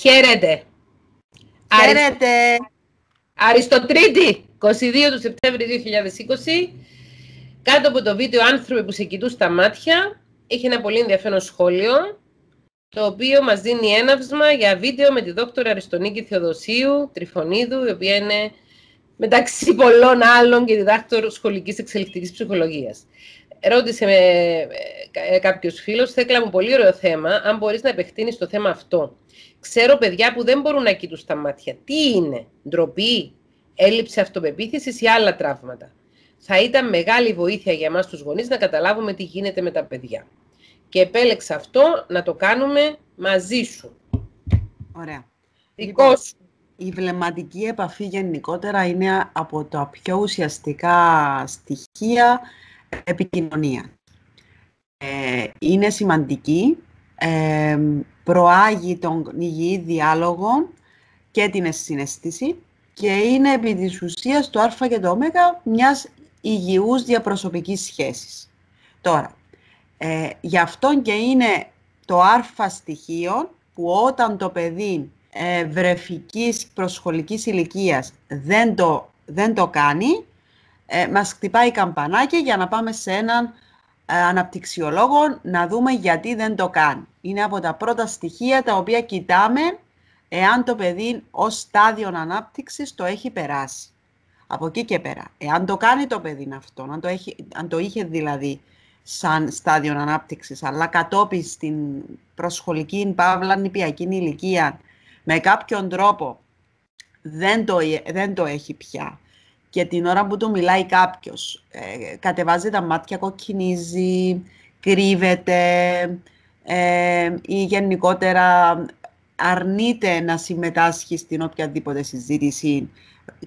Χαίρετε. Χαίρετε. Αριστοτρίτη, 22 του Σεπτέμβρη 2020. Κάτω από το βίντεο άνθρωποι που σε κοιτούν στα μάτια, έχει ένα πολύ ενδιαφέρον σχόλιο, το οποίο μας δίνει έναυσμα για βίντεο με τη δόκτωρα Αριστονίκη Θεοδοσίου Τριφωνίδου, η οποία είναι μεταξύ πολλών άλλων και διδάκτορ σχολικής εξελικτικής ψυχολογίας. Ρώτησε με ε, κάποιος φίλος, θα έκλαμπω πολύ ωραίο θέμα, αν μπορείς να επεκτείνεις το θέμα αυτό. Ξέρω παιδιά που δεν μπορούν να κοιτούν στα μάτια. Τι είναι, ντροπή, έλλειψη αυτοπεποίθησης ή άλλα τραύματα. Θα ήταν μεγάλη βοήθεια για εμάς τους γονείς να καταλάβουμε τι γίνεται με τα παιδιά. Και επέλεξα αυτό να το κάνουμε μαζί σου. Ωραία. Δικό λοιπόν, σου. Η βλεμματική επαφή γενικότερα είναι από τα πιο ουσιαστικά στοιχεία επικοινωνία. Ε, είναι σημαντική, ε, προάγει τον υγιή διάλογο και την συναίσθηση και είναι επί της ουσίας το α και το ω μιας υγιούς διαπροσωπικής σχέσης. Τώρα, ε, γι' αυτό και είναι το α στοιχείο που όταν το παιδί ε, βρεφικής προσχολικής ηλικίας δεν το, δεν το κάνει, ε, μας χτυπάει καμπανάκι για να πάμε σε έναν ε, αναπτυξιολόγο να δούμε γιατί δεν το κάνει. Είναι από τα πρώτα στοιχεία τα οποία κοιτάμε εάν το παιδί ως στάδιο ανάπτυξης το έχει περάσει. Από εκεί και πέρα. Εάν το κάνει το παιδί αυτό, αν το, έχει, αν το είχε δηλαδή σαν στάδιο ανάπτυξης, αλλά κατόπιν στην προσχολική παύλα νηπιακή ηλικία, με κάποιον τρόπο δεν το, δεν το έχει πια και την ώρα που του μιλάει κάποιος, ε, κατεβάζει τα μάτια, κοκκινίζει, κρύβεται ε, ή γενικότερα αρνείται να συμμετάσχει στην οποιαδήποτε συζήτηση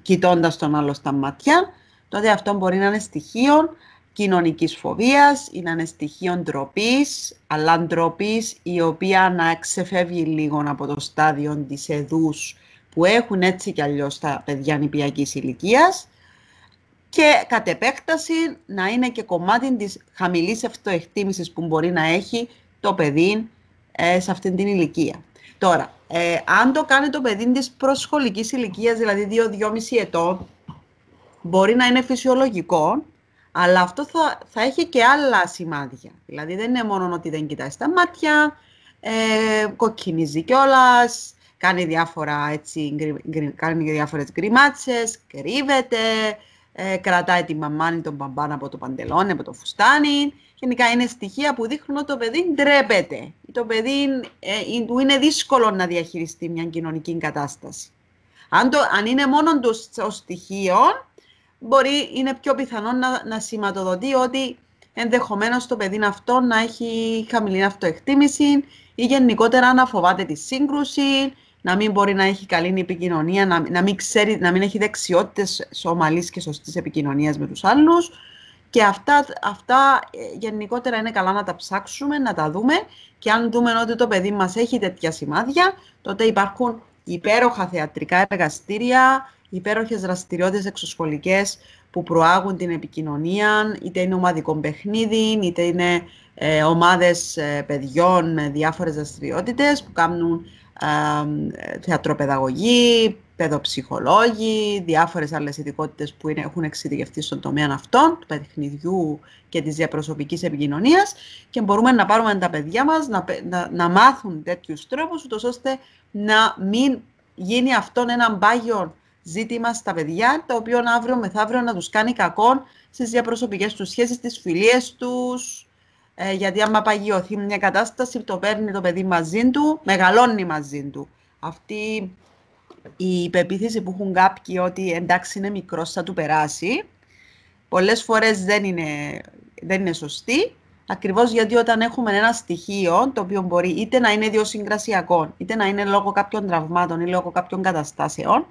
κοιτώντας τον άλλο στα μάτια, τότε αυτό μπορεί να είναι στοιχείο κοινωνικής φοβίας ή να είναι στοιχείο ντροπής, αλλά ντροπή η οποία να ξεφεύγει λίγο από το στάδιο της εδούς που έχουν έτσι κι αλλιώς τα παιδιά νηπιακής ηλικίας και κατ' επέκταση να είναι και κομμάτι της χαμηλής αυτοεκτίμησης που μπορεί να έχει το παιδί ε, σε αυτήν την ηλικία. Τώρα, ε, αν το κάνει το παιδί της προσχολικής ηλικίας, δηλαδή 2-2,5 ετών, μπορεί να είναι φυσιολογικό, αλλά αυτό θα, θα έχει και άλλα σημάδια. Δηλαδή δεν είναι μόνο ότι δεν κοιτάει στα μάτια, ε, κοκκινίζει κιόλας, κάνει, διάφορα, έτσι, κάνει διάφορες γκριμάτσες, κρύβεται, ε, κρατάει τη μαμάνη τον μπαμπάν από το παντελόνι, από το φουστάνι. Γενικά είναι στοιχεία που δείχνουν ότι το παιδί ντρέπεται. Το παιδί ε, του είναι δύσκολο να διαχειριστεί μια κοινωνική κατάσταση. Αν, το, αν είναι μόνο το στοιχείο, μπορεί, είναι πιο πιθανό να, να σηματοδοτεί ότι ενδεχομένως το παιδί αυτό να έχει χαμηλή αυτοεκτίμηση ή γενικότερα να φοβάται τη σύγκρουση, να μην μπορεί να έχει καλή επικοινωνία, να, να, μην, ξέρει, να μην έχει δεξιότητες ομαλής και σωστής επικοινωνίας με τους άλλους. Και αυτά, αυτά ε, γενικότερα είναι καλά να τα ψάξουμε, να τα δούμε και αν δούμε ότι το παιδί μας έχει τέτοια σημάδια, τότε υπάρχουν υπέροχα θεατρικά εργαστήρια, υπέροχες δραστηριότητες εξωσχολικές που προάγουν την επικοινωνία, είτε είναι ομαδικό παιχνίδι, είτε είναι ε, ομάδες ε, παιδιών με διάφορες δραστηριότητες που κάνουν θεατροπαιδαγωγοί, παιδοψυχολόγοι, διάφορες άλλες ειδικότητες που είναι, έχουν εξειδικευτεί στον τομέα αυτών, του παιχνιδιού και της διαπροσωπικής επικοινωνίας και μπορούμε να πάρουμε τα παιδιά μας να, να, να μάθουν τέτοιους τρόπους, ούτως ώστε να μην γίνει αυτόν ένα πάγιο ζήτημα στα παιδιά, το οποίο αύριο μεθαύριο να τους κάνει κακό στις διαπροσωπικές τους σχέσεις, στις φιλίες τους, ε, γιατί άμα παγιωθεί μια κατάσταση, το παίρνει το παιδί μαζί του, μεγαλώνει μαζί του. Αυτή η υπεποίθηση που έχουν κάποιοι ότι εντάξει είναι μικρός, θα του περάσει, πολλές φορές δεν είναι, δεν είναι σωστή, ακριβώς γιατί όταν έχουμε ένα στοιχείο, το οποίο μπορεί είτε να είναι ιδιοσυγκρασιακό, είτε να είναι λόγω κάποιων τραυμάτων ή λόγω κάποιων καταστάσεων,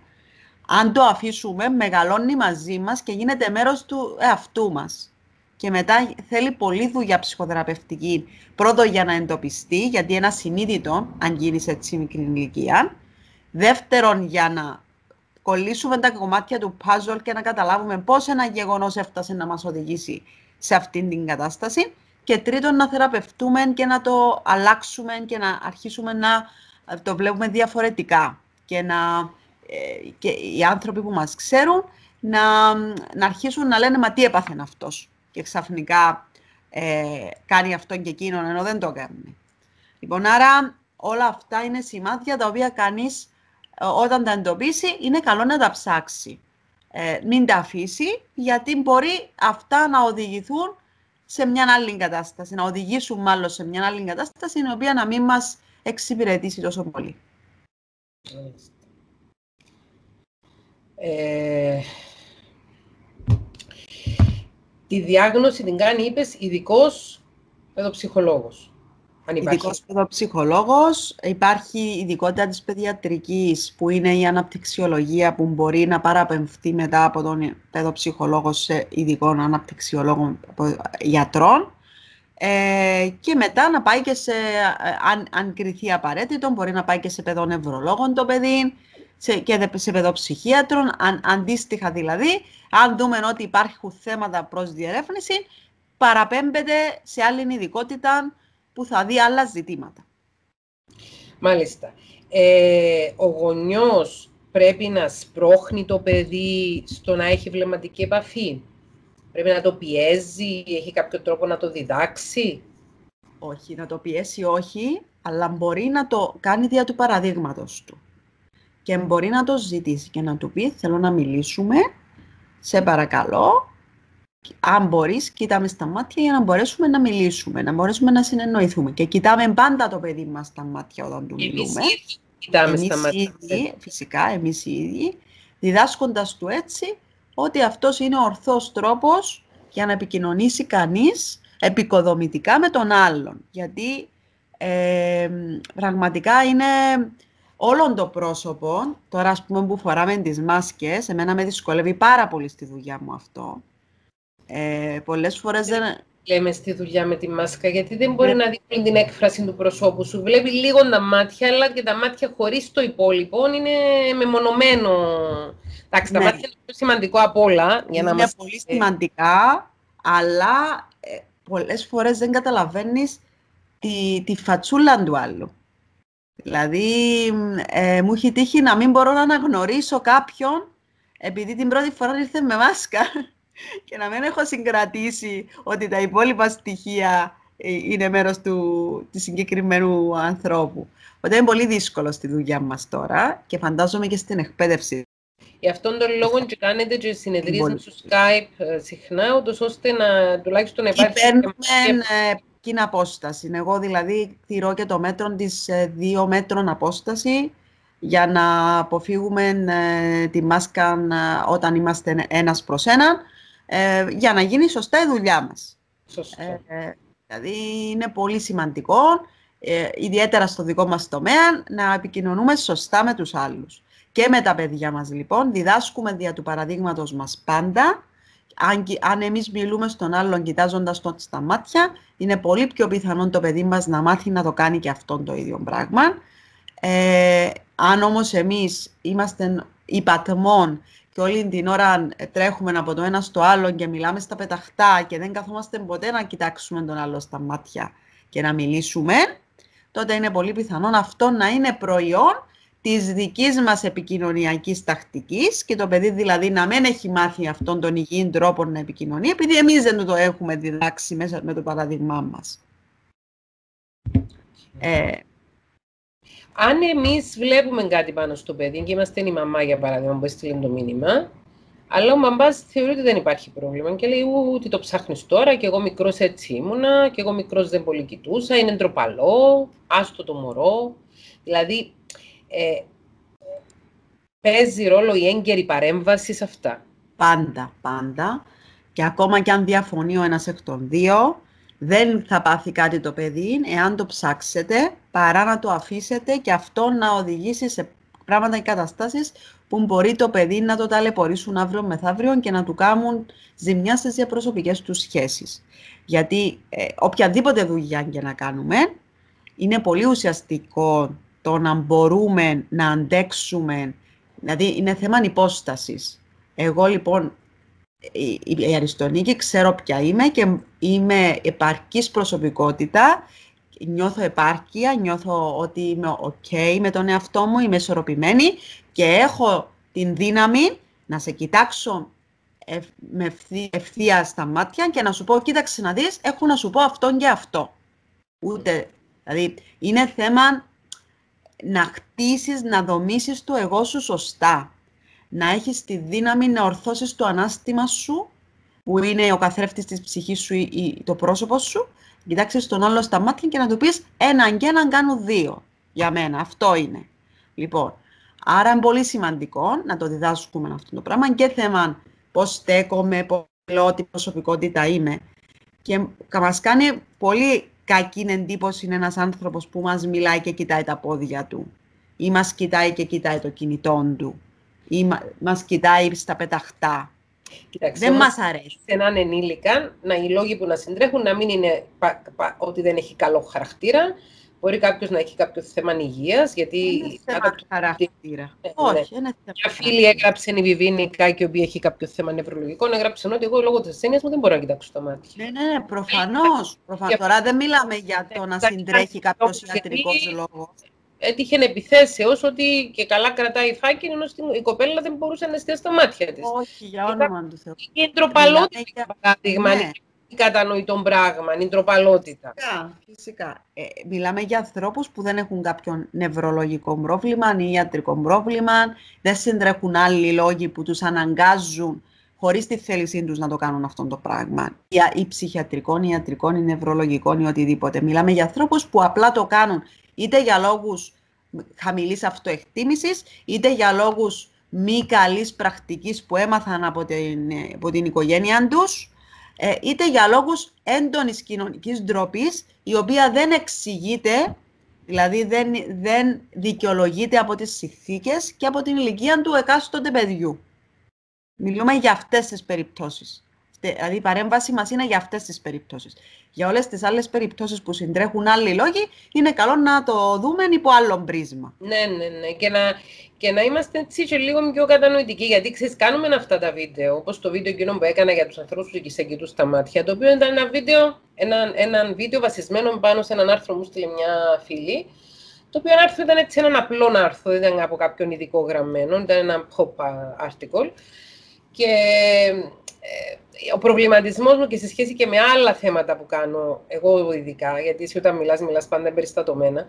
αν το αφήσουμε, μεγαλώνει μαζί μας και γίνεται μέρος του εαυτού μας και μετά θέλει πολύ δουλειά ψυχοθεραπευτική. Πρώτο για να εντοπιστεί, γιατί είναι ασυνείδητο αν γίνεις σε έτσι μικρή ηλικία. Δεύτερον, για να κολλήσουμε τα κομμάτια του puzzle και να καταλάβουμε πώς ένα γεγονός έφτασε να μας οδηγήσει σε αυτήν την κατάσταση. Και τρίτον, να θεραπευτούμε και να το αλλάξουμε και να αρχίσουμε να το βλέπουμε διαφορετικά και, να, ε, και οι άνθρωποι που μας ξέρουν να, να αρχίσουν να λένε «Μα τι έπαθε αυτός» και ξαφνικά ε, κάνει αυτό και εκείνον ενώ δεν το κάνει. Λοιπόν, άρα όλα αυτά είναι σημάδια τα οποία κανείς ε, όταν τα εντοπίσει είναι καλό να τα ψάξει. Ε, μην τα αφήσει γιατί μπορεί αυτά να οδηγηθούν σε μια άλλη κατάσταση, να οδηγήσουν μάλλον σε μια άλλη κατάσταση η οποία να μην μας εξυπηρετήσει τόσο πολύ. Ε, τη διάγνωση την κάνει, είπες, ειδικός παιδοψυχολόγος. Ειδικός παιδοψυχολόγος. Υπάρχει η ειδικότητα της παιδιατρικής, που είναι η αναπτυξιολογία, που μπορεί να παραπεμφθεί μετά από τον παιδοψυχολόγο σε ειδικό αναπτυξιολόγο γιατρών. Ε, και μετά να πάει και σε, αν, αν κριθεί απαραίτητο, μπορεί να πάει και σε παιδονευρολόγων το παιδί σε, και σε παιδοψυχίατρων, αν, αντίστοιχα δηλαδή. Αν δούμε ότι υπάρχουν θέματα προς διερεύνηση, παραπέμπεται σε άλλη ειδικότητα που θα δει άλλα ζητήματα. Μάλιστα. Ε, ο γονιός πρέπει να σπρώχνει το παιδί στο να έχει βλεμματική επαφή; Πρέπει να το πιέζει, έχει κάποιο τρόπο να το διδάξει; Όχι, να το πιέσει όχι, αλλά μπορεί να το κάνει δια του παραδείγματος του. Και μπορεί να το ζητήσει και να του πει, θέλω να μιλήσουμε, σε παρακαλώ, αν μπορείς, κοίταμε στα μάτια για να μπορέσουμε να μιλήσουμε, να μπορέσουμε να συνεννοηθούμε. Και κοιτάμε πάντα το παιδί μας στα μάτια όταν του μιλούμε. Εμείς κοιτάμε εμείς στα μάτια. Ήδη, φυσικά, εμείς οι ίδιοι, διδάσκοντας του έτσι ότι αυτός είναι ο ορθός τρόπος για να επικοινωνήσει κανείς επικοδομητικά με τον άλλον. Γιατί ε, πραγματικά είναι όλον το πρόσωπο, τώρα ας πούμε που φοράμε τις μάσκες, εμένα με δυσκολεύει πάρα πολύ στη δουλειά μου αυτό. Ε, πολλές φορές δεν... Λέμε στη δουλειά με τη μάσκα, γιατί δεν μπορεί ναι. να δει την έκφραση του προσώπου σου. Βλέπει λίγο τα μάτια, αλλά και τα μάτια χωρίς το υπόλοιπο είναι μεμονωμένο. Εντάξει, τα ναι. μάτια είναι πιο σημαντικό από όλα. Για να είναι μας... πολύ σημαντικά, αλλά ε, πολλές φορές δεν καταλαβαίνεις τη, τη φατσούλα του άλλου. Δηλαδή, ε, μου έχει τύχει να μην μπορώ να αναγνωρίσω κάποιον επειδή την πρώτη φορά ήρθε με μάσκα και να μην έχω συγκρατήσει ότι τα υπόλοιπα στοιχεία ε, είναι μέρος του, του συγκεκριμένου ανθρώπου. Οπότε είναι πολύ δύσκολο στη δουλειά μας τώρα και φαντάζομαι και στην εκπαίδευση. Γι' αυτόν τον λόγο και κάνετε και συνεδρίες στο Skype ε, συχνά, ούτως ώστε να τουλάχιστον να υπάρχει... Παίρνουμε ε, κοινή απόσταση. Εγώ δηλαδή τηρώ και το μέτρο της δύο μέτρων απόσταση για να αποφύγουμε τη μάσκα όταν είμαστε ένας προς έναν ε, για να γίνει σωστά η δουλειά μας. Ε, δηλαδή είναι πολύ σημαντικό, ε, ιδιαίτερα στο δικό μας τομέα, να επικοινωνούμε σωστά με τους άλλους. Και με τα παιδιά μας λοιπόν, διδάσκουμε δια του παραδείγματος μας πάντα, αν, αν εμείς μιλούμε στον άλλον κοιτάζοντας τον στα μάτια, είναι πολύ πιο πιθανό το παιδί μας να μάθει να το κάνει και αυτό το ίδιο πράγμα. Ε, αν όμως εμείς είμαστε υπατμών και όλη την ώρα τρέχουμε από το ένα στο άλλο και μιλάμε στα πεταχτά και δεν καθόμαστε ποτέ να κοιτάξουμε τον άλλο στα μάτια και να μιλήσουμε, τότε είναι πολύ πιθανό αυτό να είναι προϊόν της δικής μας επικοινωνιακής τακτικής και το παιδί δηλαδή να μην έχει μάθει αυτόν τον υγιή τρόπο να επικοινωνεί επειδή εμείς δεν το έχουμε διδάξει μέσα με το παράδειγμά μας. Ε, αν εμείς βλέπουμε κάτι πάνω στο παιδί και είμαστε η μαμά, για παράδειγμα, που έστειλε το μήνυμα, αλλά ο μαμπάς θεωρεί ότι δεν υπάρχει πρόβλημα και λέει: Ούτε το ψάχνεις τώρα, και εγώ μικρός έτσι ήμουνα, και εγώ μικρός δεν πολύ κοιτούσα, είναι ντροπαλό, άστο το μωρό. Δηλαδή, ε, παίζει ρόλο η έγκαιρη παρέμβαση σε αυτά. Πάντα, πάντα. Και ακόμα και αν διαφωνεί ο ένας εκ των δύο, δεν θα πάθει κάτι το παιδί εάν το ψάξετε παρά να το αφήσετε και αυτό να οδηγήσει σε πράγματα και καταστάσεις που μπορεί το παιδί να το ταλαιπωρήσουν αύριο μεθαύριο και να του κάνουν ζημιά στις διαπροσωπικές τους σχέσεις. Γιατί ε, οποιαδήποτε δουλειά και να κάνουμε, είναι πολύ ουσιαστικό το να μπορούμε να αντέξουμε, δηλαδή είναι θέμα υπόστασης. Εγώ λοιπόν η Αριστονίκη ξέρω ποια είμαι και είμαι επαρκής προσωπικότητα νιώθω επάρκεια, νιώθω ότι είμαι ok με τον εαυτό μου, είμαι ισορροπημένη και έχω την δύναμη να σε κοιτάξω με ευθεία στα μάτια και να σου πω, κοίταξε να δεις, έχω να σου πω αυτό και αυτό. Ούτε, δηλαδή, είναι θέμα να χτίσεις, να δομήσεις το εγώ σου σωστά. Να έχεις τη δύναμη να ορθώσεις το ανάστημα σου, που είναι ο καθρέφτης της ψυχής σου ή το πρόσωπος σου, κοιτάξεις τον άλλο στα μάτια και να του πεις έναν και έναν κάνουν δύο. Για μένα, αυτό είναι. Λοιπόν, άρα είναι πολύ σημαντικό να το διδάσκουμε αυτό το πράγμα και θέμα πώς στέκομαι, πώς λέω, τι προσωπικότητα είμαι. Και μας κάνει πολύ κακή εντύπωση είναι ένας άνθρωπος που μας μιλάει και κοιτάει τα πόδια του ή μας κοιτάει και κοιτάει το κινητό του ή μας κοιτάει στα πεταχτά. Κοιτάξτε, δεν μας αρέσει. Σε έναν ενήλικα, να οι λόγοι που να συντρέχουν να μην είναι ότι δεν έχει καλό χαρακτήρα, Μπορεί κάποιος να έχει κάποιο θέμα υγείας, γιατί. Είναι θέμα χαρακτήρα. Ε, Όχι, ναι. είναι θέμα. Μια φίλη έγραψε η Βιβίνικα και η οποία έχει κάποιο θέμα νευρολογικό, έγραψε ότι εγώ λόγω της ασθένειας μου δεν μπορώ να κοιτάξω τα μάτια. Ναι, ναι, ναι προφανώς. Προφανώς. Τώρα δεν μιλάμε για το να συντρέχει κάποιος ιατρικός λόγος. Έτυχε επιθέσεω ότι και καλά κρατάει φάκελο, ενώ η κοπέλα δεν μπορούσε να εστιάσει τα μάτια της. Όχι, για όνομα του Θεού. Και η ντροπαλότητα, για παράδειγμα, ναι κατανοητό πράγμα, η τροπαλότητα. Φυσικά. φυσικά. Ε, μιλάμε για ανθρώπους που δεν έχουν κάποιο νευρολογικό πρόβλημα ή ιατρικό πρόβλημα, δεν συντρέχουν άλλοι λόγοι που τους αναγκάζουν χωρίς τη θέλησή τους να το κάνουν αυτό το πράγμα. Ή, ή ψυχιατρικών, ή ιατρικών, ή νευρολογικών ή οτιδήποτε. Μιλάμε για ανθρώπους που απλά το κάνουν είτε για λόγους χαμηλής αυτοεκτίμησης, είτε για λόγους μη καλής πρακτικής που έμαθαν από την, από την οικογένειά τους, ε, είτε για λόγους έντονης κοινωνικής ντροπής, η οποία δεν εξηγείται, δηλαδή δεν, δεν δικαιολογείται από τις συνθήκες και από την ηλικία του εκάστοτε παιδιού. Μιλούμε για αυτές τις περιπτώσεις. Δηλαδή η παρέμβαση μας είναι για αυτές τις περιπτώσεις. Για όλες τις άλλες περιπτώσεις που συντρέχουν άλλοι λόγοι, είναι καλό να το δούμε υπό άλλο πρίσμα. Ναι, ναι, ναι. Και να, και να είμαστε έτσι και λίγο πιο κατανοητικοί. Γιατί ξέρεις, κάνουμε αυτά τα βίντεο, όπως το βίντεο εκείνο που έκανα για τους ανθρώπους που σε κοιτούν στα μάτια, το οποίο ήταν ένα βίντεο, ένα, ένα βίντεο βασισμένο πάνω σε έναν άρθρο μου στείλε μια φίλη. Το οποίο άρθρο ήταν έτσι έναν απλό άρθρο, δεν ήταν από κάποιον ειδικό γραμμένο, ήταν ένα pop article. Και ε, ο προβληματισμός μου και σε σχέση και με άλλα θέματα που κάνω εγώ ειδικά, γιατί εσύ όταν μιλάς, μιλάς πάντα εμπεριστατωμένα,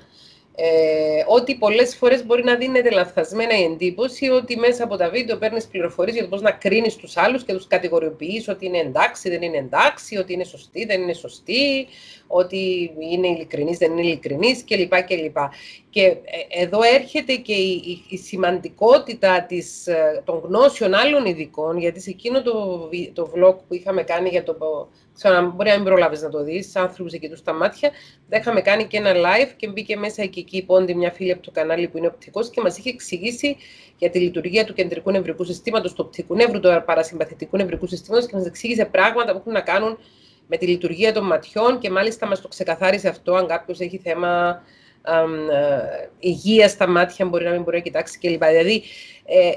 ε, ότι πολλές φορές μπορεί να δίνεται λαθασμένα η εντύπωση ότι μέσα από τα βίντεο παίρνεις πληροφορίες για το πώς να κρίνεις τους άλλους και τους κατηγοριοποιείς ότι είναι εντάξει, δεν είναι εντάξει, ότι είναι σωστή, δεν είναι σωστή, ότι είναι ειλικρινής, δεν είναι ειλικρινής κλπ. κλπ. Και ε, εδώ έρχεται και η, η, σημαντικότητα της, ε, των γνώσεων άλλων ειδικών, γιατί σε εκείνο το, το vlog που είχαμε κάνει για το Ξανά, μπορεί να μην προλάβεις να το δεις, άνθρωπους εκεί τους στα μάτια. Δεν είχαμε κάνει και ένα live και μπήκε μέσα και εκεί η Πόντι, μια φίλη από το κανάλι που είναι οπτικός και μας είχε εξηγήσει για τη λειτουργία του κεντρικού νευρικού συστήματος, του οπτικού νεύρου, του παρασυμπαθητικού νευρικού συστήματος και μας εξήγησε πράγματα που έχουν να κάνουν με τη λειτουργία των ματιών και μάλιστα μας το ξεκαθάρισε αυτό αν κάποιος έχει θέμα ε, υγεία στα μάτια, μπορεί να μην μπορεί να κοιτάξει κλπ. Δηλαδή, ε,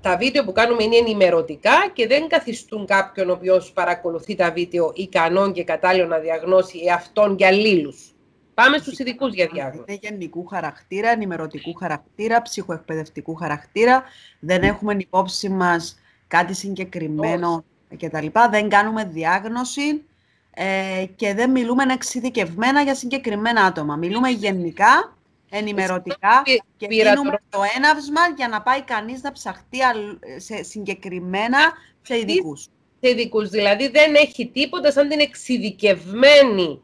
τα βίντεο που κάνουμε είναι ενημερωτικά και δεν καθιστούν κάποιον ο οποίος παρακολουθεί τα βίντεο ικανόν και κατάλληλο να διαγνώσει εαυτόν και αλλήλους. Πάμε στους ειδικούς για διάγνωση. Είναι γενικού χαρακτήρα, ενημερωτικού χαρακτήρα, ψυχοεκπαιδευτικού χαρακτήρα. Δεν έχουμε υπόψη μας κάτι συγκεκριμένο κτλ. Δεν κάνουμε διάγνωση ε, και δεν μιλούμε εξειδικευμένα για συγκεκριμένα άτομα. Μιλούμε γενικά, ενημερωτικά και δίνουμε το έναυσμα για να πάει κανείς να ψαχτεί σε συγκεκριμένα σε ειδικούς. Σε ειδικούς, δηλαδή δεν έχει τίποτα σαν την εξειδικευμένη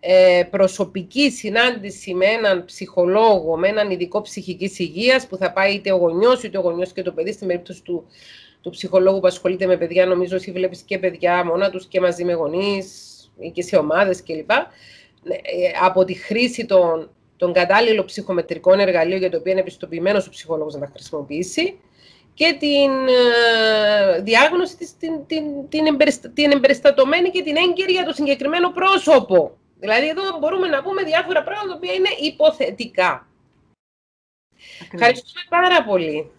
ε, προσωπική συνάντηση με έναν ψυχολόγο, με έναν ειδικό ψυχικής υγείας που θα πάει είτε ο γονιός είτε ο γονιός και το παιδί στην περίπτωση του, του ψυχολόγου που ασχολείται με παιδιά, νομίζω ότι βλέπεις και παιδιά μόνα τους και μαζί με γονείς, και σε ομάδες κλπ. Ναι, ε, από τη χρήση των, των κατάλληλων ψυχομετρικών εργαλείων για το οποίο είναι επιστοποιημένος ο ψυχολόγος να τα χρησιμοποιήσει και την ε, διάγνωση της, την, την, την, εμπεριστα, την εμπεριστατωμένη και την έγκαιρη για το συγκεκριμένο πρόσωπο. Δηλαδή εδώ μπορούμε να πούμε διάφορα πράγματα τα οποία είναι υποθετικά. Ευχαριστούμε πάρα πολύ,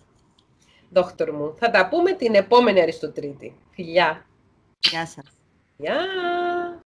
δόκτωρ μου. Θα τα πούμε την επόμενη Αριστοτρίτη. Φιλιά. Γεια σας. Γεια.